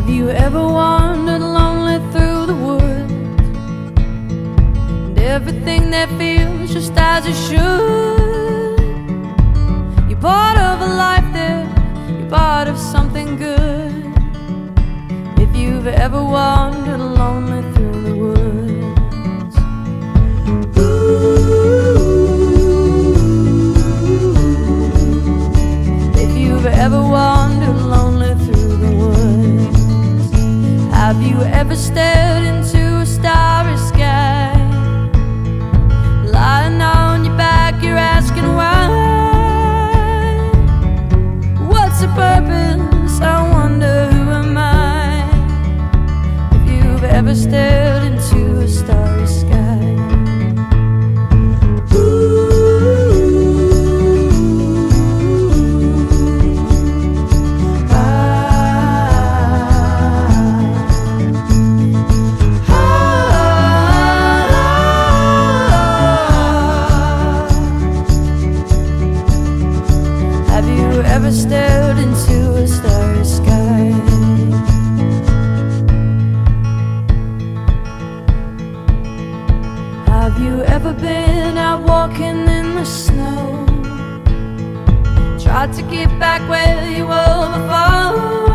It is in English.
Have you ever wandered lonely through the woods? And everything that feels just as it should. You're part of a life there, you're part of something good. If you've ever wandered ever stared into a starry sky? Lying on your back, you're asking why. What's the purpose? I wonder who am I? If you've ever stared into a starry sky. Ever stared into a starry sky? Have you ever been out walking in the snow? Tried to get back where you were before.